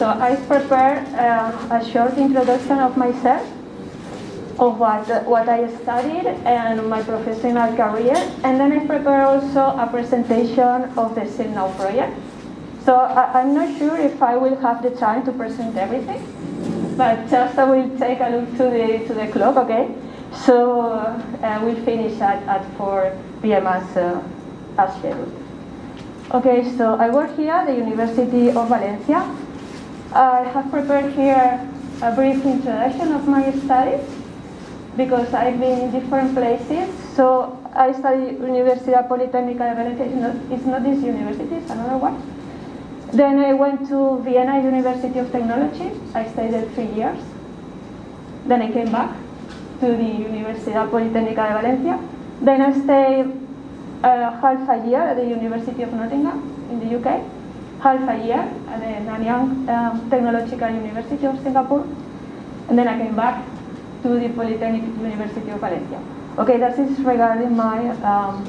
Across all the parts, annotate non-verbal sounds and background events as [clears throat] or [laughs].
So I prepared uh, a short introduction of myself, of what, what I studied and my professional career, and then I prepared also a presentation of the SILKNOW project. So I, am not sure if I will have the time to present everything, but just I will take a look to the, to the clock, okay? So uh, we'll finish at, at 4 p.m. as, uh, as scheduled. Okay, so I work here at the University of Valencia. I have prepared here a brief introduction of my studies because I've been in different places. So I studied Universidad Politécnica de Valencia. It's not, it's not this university, it's another one. Then I went to Vienna University of Technology. I stayed there three years. Then I came back to the Universidad Politécnica de Valencia. Then I stayed uh, half a year at the University of Nottingham in the UK, half a year at the Nanyang um, Technological University of Singapore, and then I came back to the Polytechnic University of Valencia. Okay, that is regarding my um,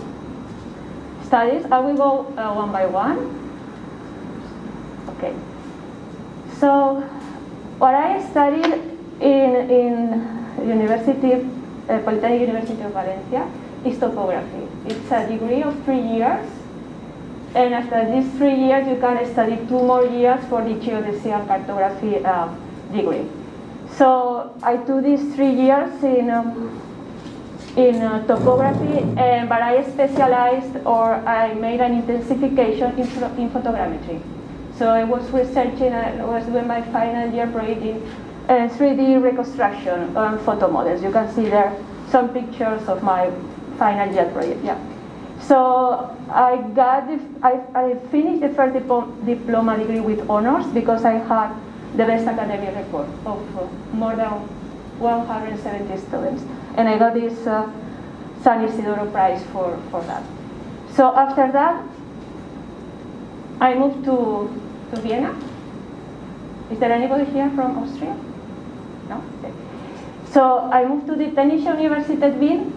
studies. I will go uh, one by one. Okay. So, what I studied in, in University, uh, Polytechnic University of Valencia is topography. It's a degree of three years, and after these three years, you can study two more years for the geodesic cartography uh, degree. So I do these three years in um, in uh, topography, and, but I specialized or I made an intensification in, in photogrammetry. So I was researching, I was doing my final year project in uh, 3D reconstruction on photo models. You can see there some pictures of my final year project. Yeah. So I got, I, I finished the first diploma degree with honors because I had the best academic record of uh, more than 170 students. And I got this uh, San Isidoro Prize for, for that. So after that, I moved to, to Vienna. Is there anybody here from Austria? No? Okay. So I moved to the Technische Universität Wien,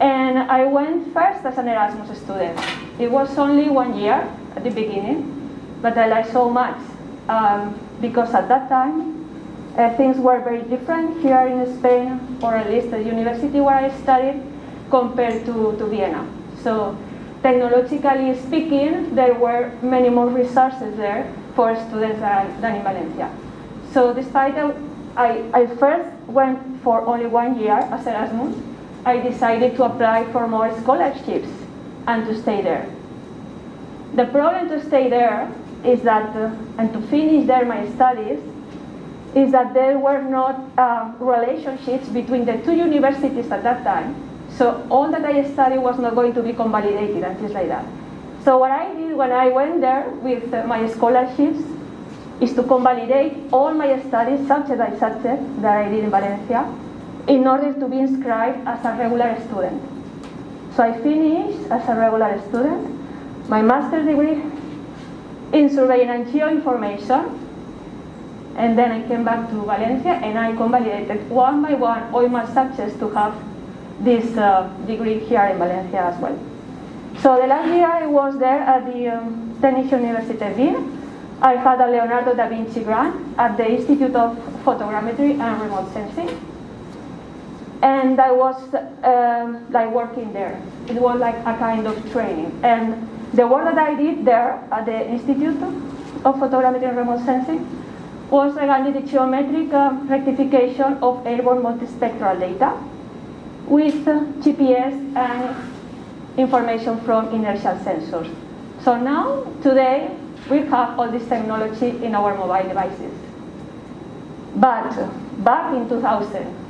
and I went first as an Erasmus student. It was only one year at the beginning, but I liked so much um, because at that time uh, things were very different here in Spain, or at least the university where I studied, compared to, to Vienna. So, technologically speaking, there were many more resources there for students than, than in Valencia. So, despite that, I, I first went for only one year as Erasmus, I decided to apply for more scholarships and to stay there. The problem to stay there is that, uh, and to finish there my studies, is that there were not uh, relationships between the two universities at that time. So all that I studied was not going to be convalidated and things like that. So what I did when I went there with uh, my scholarships is to convalidate all my studies, subject by subject, that I did in Valencia, in order to be inscribed as a regular student. So I finished as a regular student my master's degree in surveying and geoinformation and then I came back to Valencia and I convalidated one by one all my subjects to have this uh, degree here in Valencia as well. So the last year I was there at the um, Technische Universität Wien. I had a Leonardo da Vinci grant at the Institute of Photogrammetry and Remote Sensing. And I was um, like working there. It was like a kind of training. And the work that I did there at the Institute of Photogrammetry and Remote Sensing was regarding the geometric uh, rectification of airborne multispectral data with uh, GPS and information from inertial sensors. So now, today, we have all this technology in our mobile devices. But back in 2000,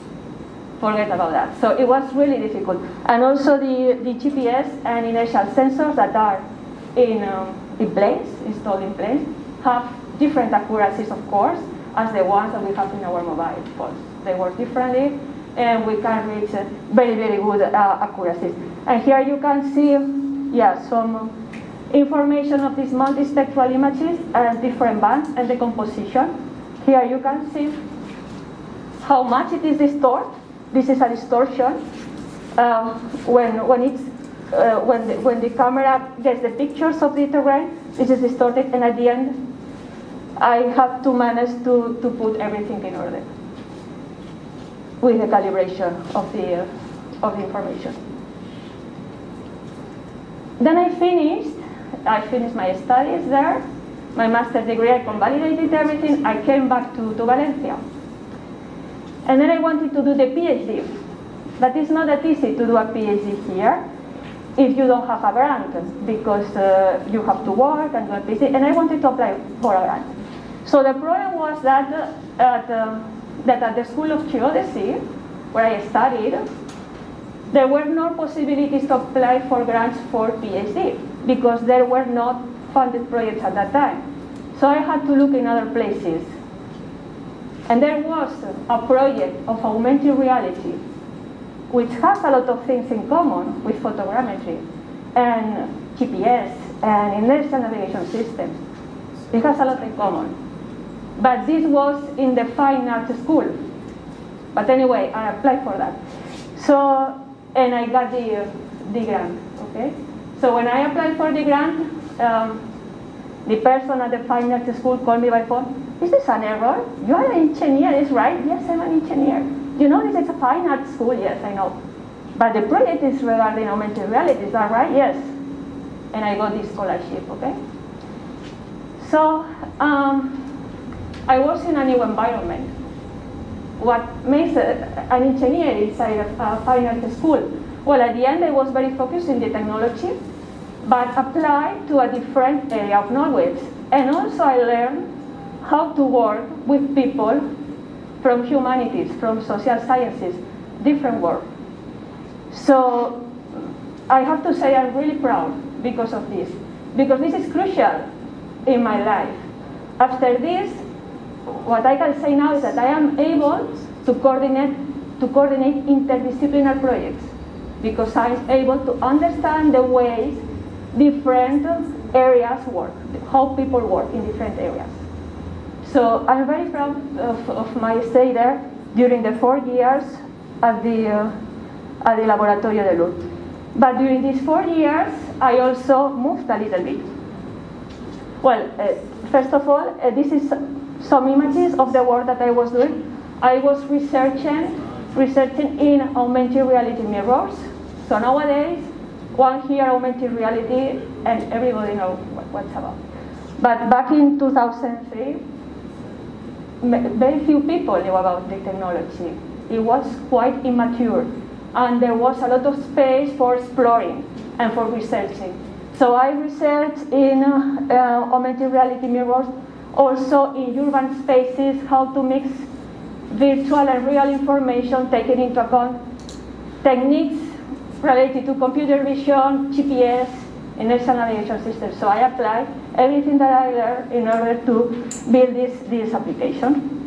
forget about that. So it was really difficult. And also the, the GPS and inertial sensors that are in, um, in planes, installed in planes, have different accuracies, of course, as the ones that we have in our mobile phones. They work differently, and we can reach uh, very, very good uh, accuracies. And here you can see, yeah, some information of these multispectral images and different bands and the composition. Here you can see how much it is distorted. This is a distortion um, when when it's uh, when the, when the camera gets the pictures of the terrain. This is distorted, and at the end I have to manage to, to put everything in order with the calibration of the, uh, of the information. Then I finished, I finished my studies there, my master's degree, I convalidated everything, I came back to, to Valencia. And then I wanted to do the PhD. But it's not that easy to do a PhD here if you don't have a grant because uh, you have to work and do a PhD. And I wanted to apply for a grant. So the problem was that uh, at, uh, that at the School of Geodesy, where I studied, there were no possibilities to apply for grants for PhD because there were not funded projects at that time. So I had to look in other places. And there was a project of augmented reality which has a lot of things in common with photogrammetry and GPS and inertial navigation systems. It has a lot in common. But this was in the fine art school. But anyway, I applied for that. So, and I got the, the grant, okay? So when I applied for the grant, um, the person at the fine art school called me by phone. Is this an error? You are an engineer, is right? Yes, I'm an engineer. You know this is a fine art school? Yes, I know. But the project is regarding augmented reality, is that right? Yes. And I got this scholarship, okay? So, um, I was in a new environment. What makes a, an engineer inside a, a fine art school? Well, at the end, I was very focused in the technology, but applied to a different area of knowledge. And also, I learned how to work with people from humanities, from social sciences, different work. So I have to say I'm really proud because of this, because this is crucial in my life. After this, what I can say now is that I am able to coordinate to coordinate interdisciplinary projects because I'm able to understand the ways different areas work, how people work in different areas. So I'm very proud of, of my stay there during the four years at the, uh, at the Laboratorio de Luz. But during these four years, I also moved a little bit. Well, uh, first of all, uh, this is some images of the work that I was doing. I was researching, researching in augmented reality mirrors. So nowadays, one hear augmented reality and everybody knows what, what's about. But back in 2003, very few people knew about the technology. It was quite immature, and there was a lot of space for exploring and for researching. So I researched in uh, augmented reality mirrors, also in urban spaces, how to mix virtual and real information, taking into account techniques related to computer vision, GPS, inertial navigation system. So I applied everything that I learned in order to build this, this application.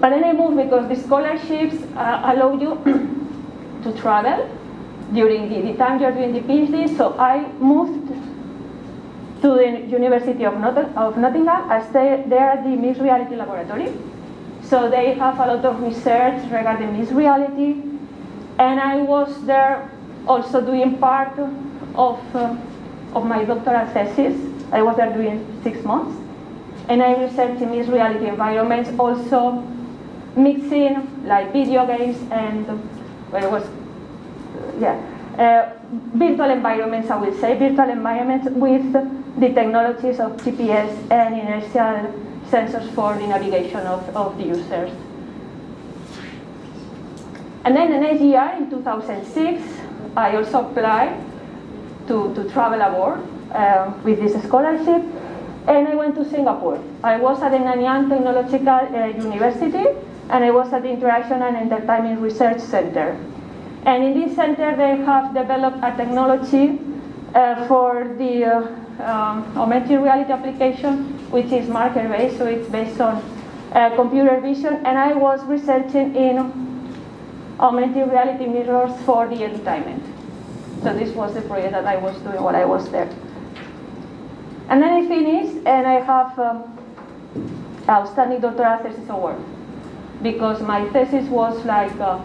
But then I moved because the scholarships uh, allow you [clears throat] to travel during the, the, time you're doing the PhD. So I moved to the University of, Not of Nottingham. I stayed there at the Mixed Reality Laboratory. So they have a lot of research regarding mixed reality. And I was there also doing part of, uh, of my doctoral thesis. I was there doing six months. And I researched in mixed reality environments, also mixing like video games and, well, it was, yeah, uh, virtual environments, I will say, virtual environments with the technologies of GPS and inertial sensors for the navigation of, of the users. And then the next year, in 2006, I also applied to, to travel abroad uh, with this scholarship, and I went to Singapore. I was at the Nanyang Technological uh, University, and I was at the Interaction and Entertainment Research Center. And in this center, they have developed a technology uh, for the uh, um, augmented reality application, which is marker-based, so it's based on uh, computer vision, and I was researching in augmented reality mirrors for the entertainment. So this was the project that I was doing while I was there. And then I finished, and I have um, outstanding doctoral thesis award because my thesis was like uh,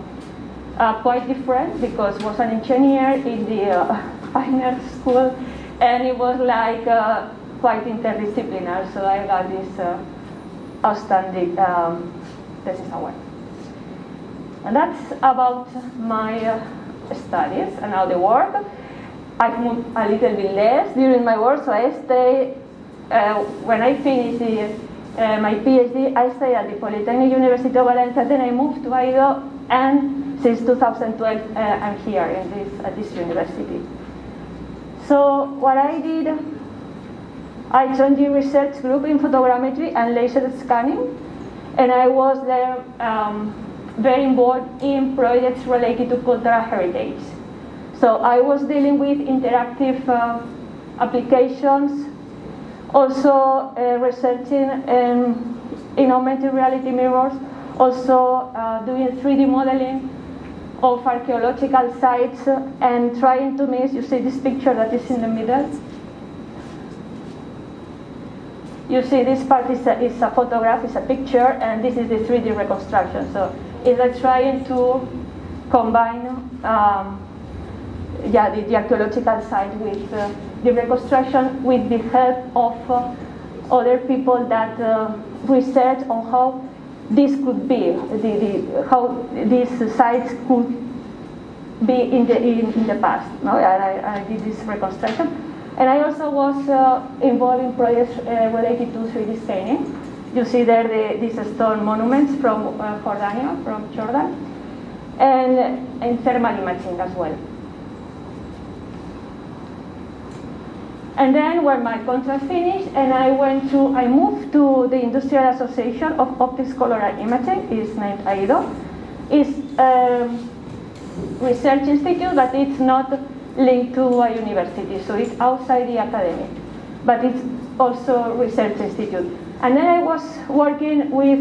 uh, quite different because I was an engineer in the uh, [laughs] fine art school, and it was like uh, quite interdisciplinary, so I got this uh, outstanding um, thesis award. And that's about my uh, studies and all the work. I've moved a little bit less during my work, so I stay, uh, when I finish the, uh, my PhD, I stay at the Polytechnic University of Valencia, then I moved to AIDO, and since 2012 uh, I'm here in this, at this university. So what I did, I joined the research group in photogrammetry and laser scanning, and I was there um, very involved in projects related to cultural heritage. So I was dealing with interactive uh, applications, also uh, researching um, in augmented reality mirrors, also uh, doing 3D modeling of archaeological sites and trying to mix, you see this picture that is in the middle? You see this part is a, is a photograph, is a picture, and this is the 3D reconstruction. So it's like trying to combine um, yeah, the, the, archaeological side with uh, the reconstruction with the help of uh, other people that uh, research on how this could be, the, the, how these sites could be in the, in, in the past. No? I, I did this reconstruction. And I also was uh, involved in projects uh, related to 3D staining. You see there the, these stone monuments from uh, Jordania, from Jordan, and in thermal imaging as well. And then when my contract finished and I went to, I moved to the Industrial Association of Optics, Color and Imaging, it's named AIDO. It's a research institute, but it's not linked to a university, so it's outside the academy. But it's also a research institute. And then I was working with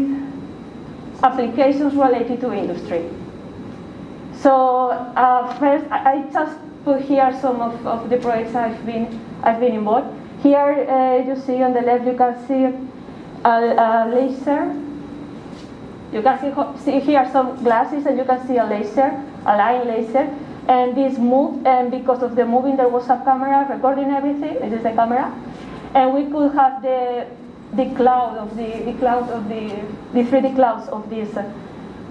applications related to industry. So uh, first, I just put here some of, of the projects I've been I've been involved. Here uh, you see on the left you can see a, a laser. You can see, see here some glasses and you can see a laser, a line laser. And this moved, and because of the moving, there was a camera recording everything. This is the camera, and we could have the the cloud of the the cloud of the the 3D clouds of these uh,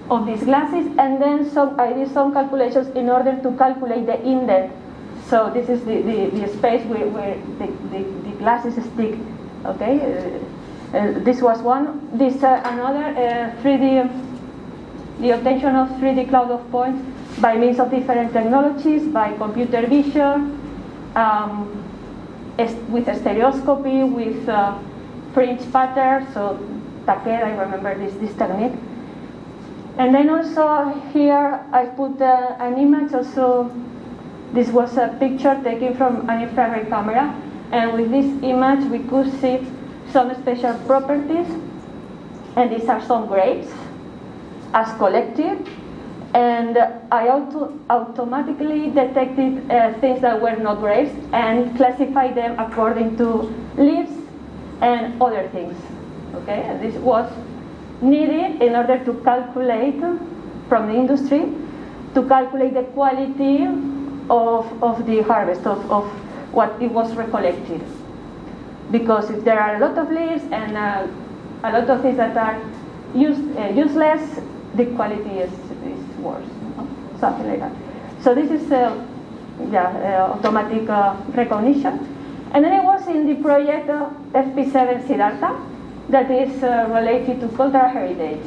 of these glasses, and then some I did some calculations in order to calculate the indent so this is the, the, the space where, where the, the, the glasses stick. Okay, uh, uh, this was one. This uh, another 3D, uh, the obtention of 3D cloud of points by means of different technologies, by computer vision, um, with stereoscopy, with uh, fringe pattern, So Takeda, I remember this, this technique. And then also here I put uh, an image also. This was a picture taken from an infrared camera, and with this image we could see some special properties, and these are some grapes as collected, and I auto automatically detected uh, things that were not grapes and classified them according to leaves and other things. Okay, and this was needed in order to calculate from the industry to calculate the quality of, of the harvest, of, of what it was recollected. Because if there are a lot of leaves and uh, a lot of things that are use, uh, useless, the quality is, is worse, something like that. So this is uh, yeah, uh, automatic uh, recognition. And then I was in the project uh, FP7 SYDDARTA that is related to cultural heritage.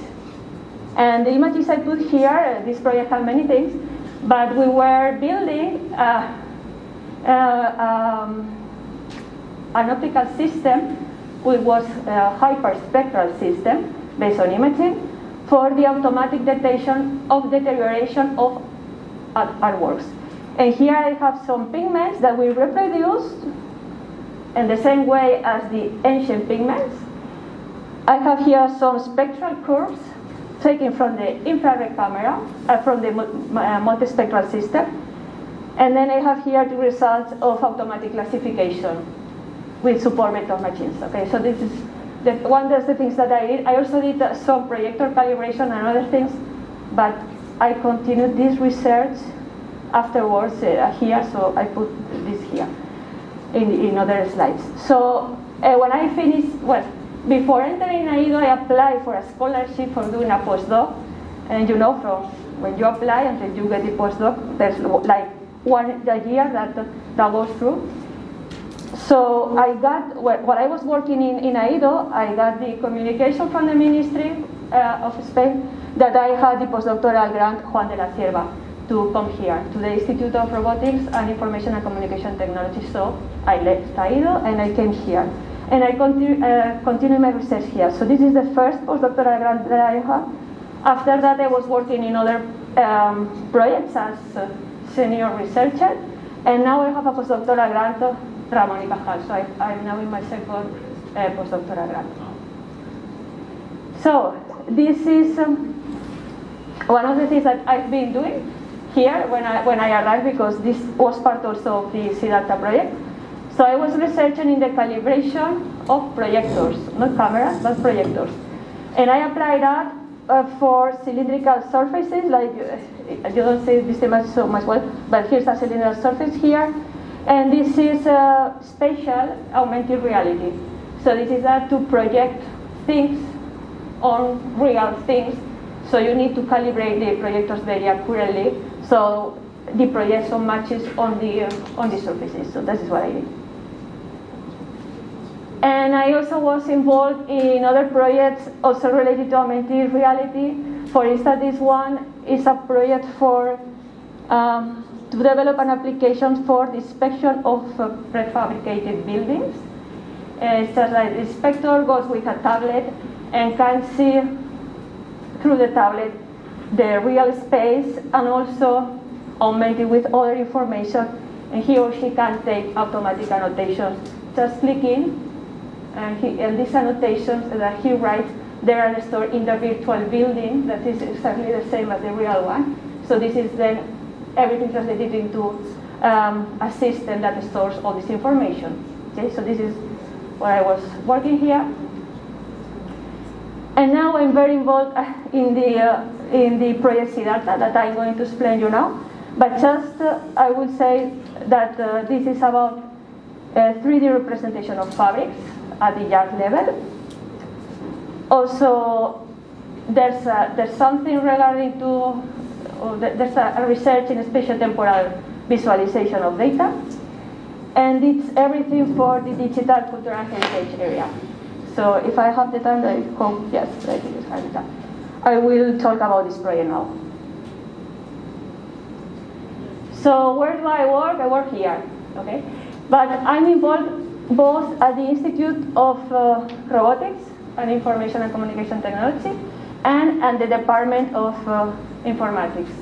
And the images I put here, this project had many things, but we were building uh, uh, um, an optical system which was a hyperspectral system based on imaging for the automatic detection of deterioration of artworks. And here I have some pigments that we reproduced in the same way as the ancient pigments. I have here some spectral curves taken from the infrared camera, uh, from the uh, multispectral system. And then I have here the results of automatic classification with support method machines. Okay, so this is the, one of the things that I did. I also did uh, some projector calibration and other things, but I continued this research afterwards uh, here, so I put this here in, in other slides. So uh, when I finished, well, before entering AIDO, I applied for a scholarship for doing a postdoc. And you know, from when you apply until you get the postdoc, there's like one a year that, that goes through. So I got, while I was working in, in AIDO, I got the communication from the Ministry uh, of Spain that I had the postdoctoral grant Juan de la Cierva to come here to the Institute of Robotics and Information and Communication Technology. So I left AIDO and I came here. And I continue, uh, continue my research here. So this is the first postdoctoral grant that I have. After that, I was working in other um, projects as senior researcher. And now I have a postdoctoral grant of Ramon y Cajal. So I, am now in my second uh, postdoctoral grant. So this is um, one of the things that I've been doing here when I, when I arrived because this was part also of the SYDDARTA project. So I was researching in the calibration of projectors, not cameras, but projectors. And I applied that uh, for cylindrical surfaces, like uh, you don't see this image so much well, but here's a cylindrical surface here. And this is a spatial augmented reality. So this is that to project things on real things. So you need to calibrate the projectors very accurately. So the projection matches on the uh, on the surfaces. So this is what I did. And I also was involved in other projects also related to augmented reality. For instance, this one is a project for um, to develop an application for the inspection of uh, prefabricated buildings. Uh, so that the inspector goes with a tablet and can see through the tablet the real space and also augment it with other information and he or she can take automatic annotations. Just clicking and, he, and these annotations that he writes they are stored in the virtual building that is exactly the same as the real one. So this is then everything translated into um, a system that stores all this information. Okay so this is where I was working here and now I'm very involved uh, in the, uh, in the project Siddhartha that I'm going to explain you now. But just uh, I would say that uh, this is about 3D uh, representation of fabrics at the yard level. Also, there's, there's something regarding to, there's a, a research in spatial temporal visualization of data. And it's everything for the digital cultural heritage area. So if I have the time, I hope, yes, I think it's have the time. I will talk about this project now. So where do I work? I work here, okay? But I'm involved both at the Institute of uh, Robotics and Information and Communication Technology and at the Department of uh, Informatics.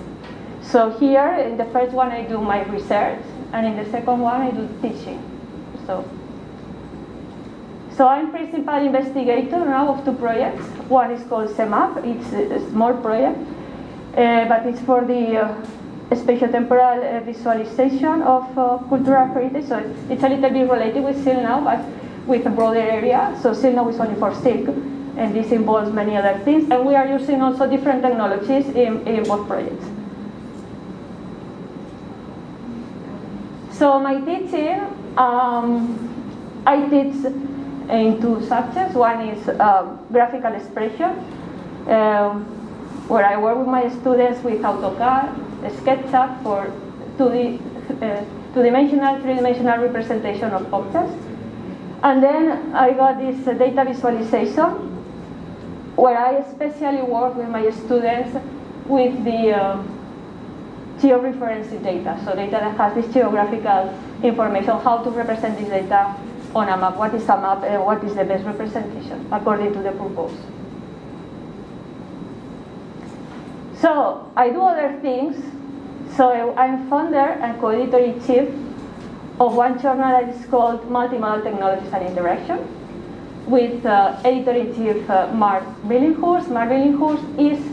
So here, in the first one, I do my research, and in the second one, I do teaching. So so I'm principal investigator now of two projects. One is called CEMAP. It's a small project, uh, but it's for the uh, spatial temporal uh, visualization of uh, cultural heritage. So it's a little bit related with SILKNOW, but with a broader area. So SILKNOW is only for silk, and this involves many other things. And we are using also different technologies in, in both projects. So my teaching, um, I teach in two subjects. One is um, graphical expression, um, where I work with my students with AutoCAD, SketchUp for 2D, uh, two-dimensional, three-dimensional representation of objects. And then I got this uh, data visualization, where I especially work with my students with the uh, georeferencing data, so data that has this geographical information, how to represent this data on a map. What is a map and what is the best representation according to the purpose. So I do other things. So I'm founder and co-editor-in-chief of one journal that is called Multimodal Technologies and Interaction with uh, editor-in-chief uh, Mark Billinghurst. Mark Billinghurst is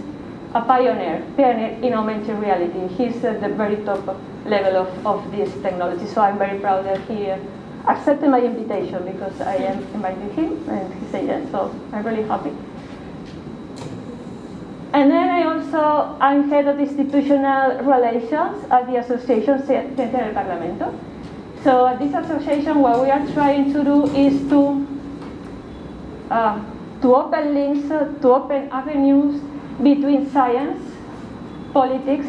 a pioneer, pioneer in augmented reality. He's at the very top level of, of this technology, so I'm very proud that he accepted my invitation because I am inviting him and he said yes, so I'm really happy. And then I also, I'm head of institutional relations at the Association Ciencia del Parlamento. So at this association, what we are trying to do is to uh, to open links, uh, to open avenues between science, politics,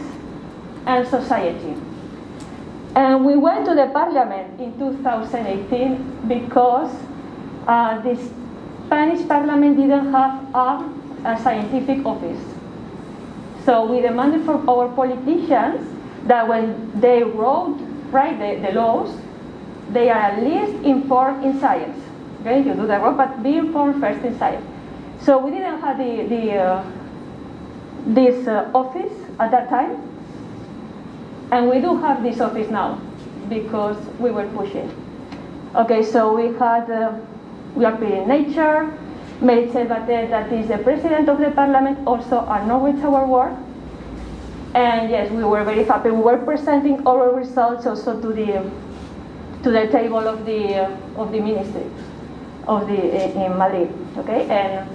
and society. And we went to the parliament in 2018 because uh, the Spanish parliament didn't have a, a scientific office. So we demanded from our politicians that when they wrote, write the, the laws, they are at least informed in science. Okay, you do the work, but be informed first in science. So we didn't have the, the uh, this uh, office at that time, and we do have this office now because we were pushing. Okay, so we had uh, we are in nature. Meritxell Batet, that is the president of the parliament, also acknowledged our work. And yes, we were very happy. We were presenting our results also to the to the table of the uh, of the ministry of the in Madrid. Okay, and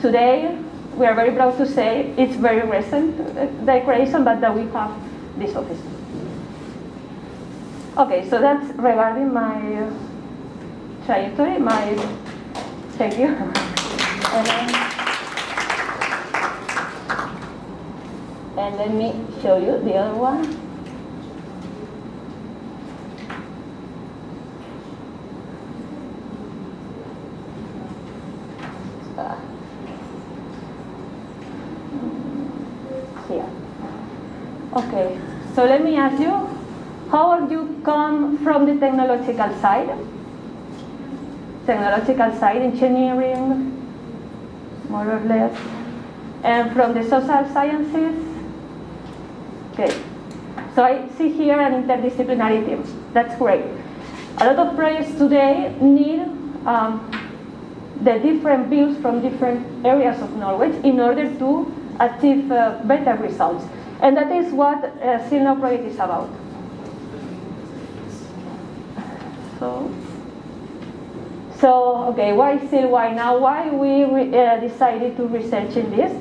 today we are very proud to say it's very recent uh, the creation, but that we have this office. Okay, so that's regarding my uh, trajectory. My thank you. [laughs] and, then, and let me show you the other one. here. Okay, ask you, how have you come from the technological side? Technological side, engineering, more or less, and from the social sciences? Okay, so I see here an interdisciplinary team. That's great. A lot of projects today need um, the different views from different areas of knowledge in order to achieve uh, better results. And that is what uh, SILKNOW project is about. So, so okay, why silk, why now? Why we uh, decided to research in this?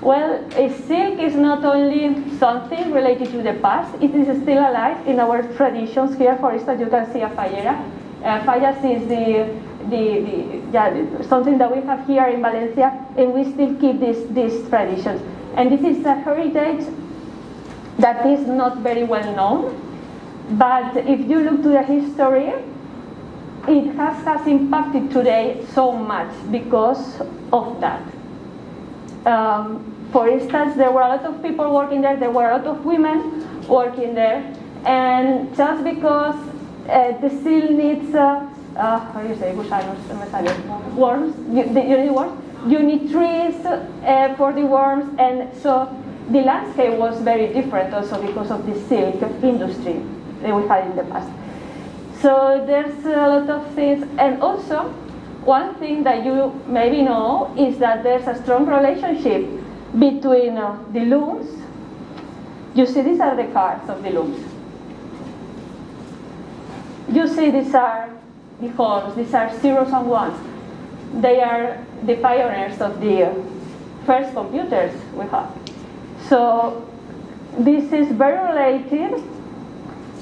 Well, silk is not only something related to the past, it is still alive in our traditions here. For instance, you can see a fallera. Uh, fallas is the, the, the, yeah, something that we have here in Valencia, and we still keep this, these traditions. And this is a heritage that is not very well known, but if you look to the history, it has, impacted today so much because of that. Um, for instance, there were a lot of people working there, there were a lot of women working there, and just because uh, the seal needs, uh, uh, how do you say, gusanos, worms, you, you need worms, you need trees uh, for the worms, and so the landscape was very different also because of the silk industry that we had in the past. So there's a lot of things, and also one thing that you maybe know is that there's a strong relationship between uh, the looms. You see, these are the cards of the looms. You see, these are the horns, these are zeros and ones. They are the pioneers of the first computers we have. So, this is very related,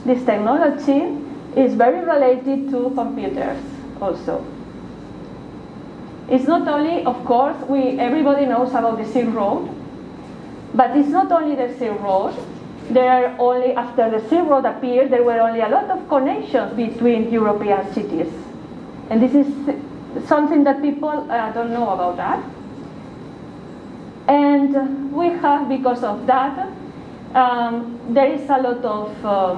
this technology is very related to computers also. It's not only, of course, we everybody knows about the Silk Road, but it's not only the Silk Road. There are only after the Silk Road appeared, there were only a lot of connections between European cities, and this is something that people uh, don't know about that. And we have, because of that, um, there is a lot of, uh,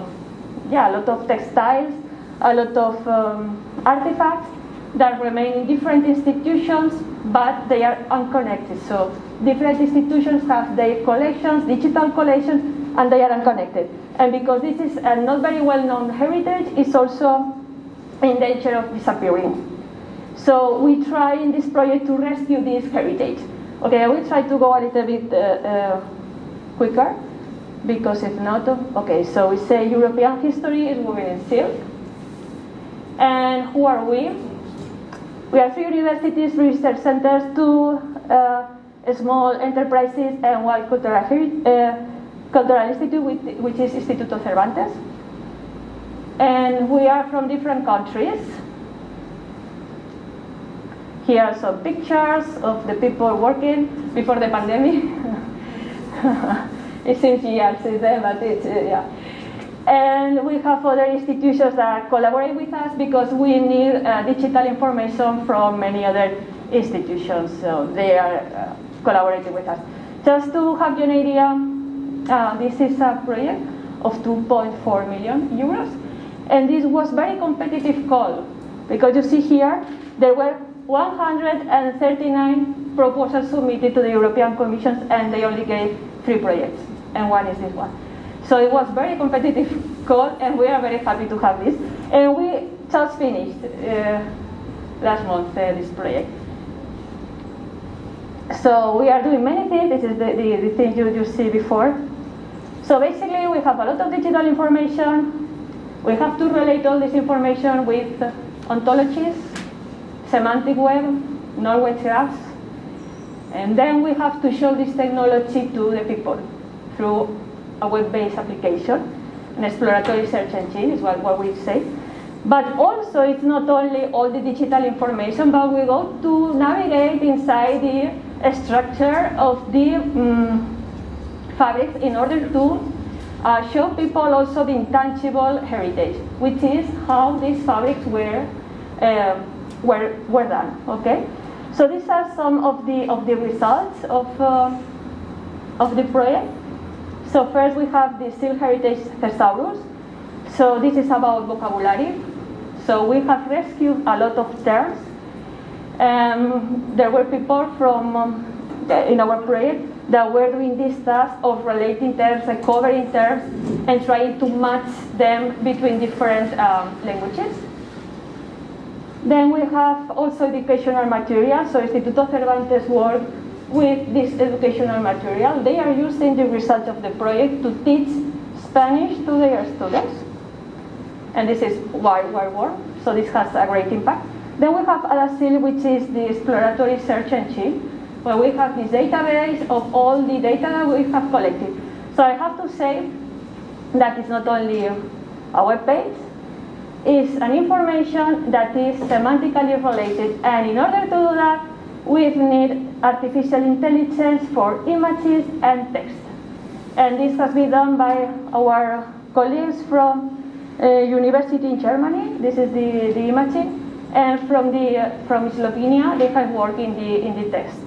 yeah, a lot of textiles, a lot of um, artifacts that remain in different institutions, but they are unconnected. So different institutions have their collections, digital collections, and they are unconnected. And because this is a not very well-known heritage, it's also in danger of disappearing. So we try in this project to rescue this heritage. Okay, I will try to go a little bit uh, uh, quicker, because if not, okay, so we say European history is woven in silk. And who are we? We are three universities, research centers, two uh, small enterprises, and one cultural, uh, cultural institute, which is Instituto Cervantes. And we are from different countries. Here are some pictures of the people working before the pandemic. [laughs] it seems years since then, but it's, uh, yeah. And we have other institutions that collaborate with us because we need uh, digital information from many other institutions, so they are uh, collaborating with us. Just to have you an idea, uh, this is a project of 2.4 million euros, and this was very competitive call because you see here there were 139 proposals submitted to the European Commission, and they only gave three projects, and one is this one. So it was very competitive [laughs] call, and we are very happy to have this. And we just finished uh, last month uh, this project. So we are doing many things. This is the, the, the thing you, you see before. So basically, we have a lot of digital information. We have to relate all this information with ontologies, semantic web, knowledge graphs, and then we have to show this technology to the people through a web-based application, an exploratory search engine is what, what we say. But also, it's not only all the digital information, but we go to navigate inside the structure of the um, fabrics in order to uh, show people also the intangible heritage, which is how these fabrics were, uh, were, were done. Okay, so these are some of the of the results of uh, of the project. So first we have the Silk Heritage Thesaurus. So this is about vocabulary. So we have rescued a lot of terms. Um, there were people from um, in our project that were doing this task of relating terms and covering terms and trying to match them between different um, languages. Then we have also educational material. So Instituto Cervantes work with this educational material. They are using the results of the project to teach Spanish to their students. And this is Wild War, so this has a great impact. Then we have ADASilk, which is the exploratory search engine, where we have this database of all the data that we have collected. So I have to say that it's not only a web page, it's an information that is semantically related, and in order to do that, we need artificial intelligence for images and text. And this has been done by our colleagues from uh, university in Germany. This is the, the imaging. And from, the, uh, from Slovenia, they have worked in the, in the text.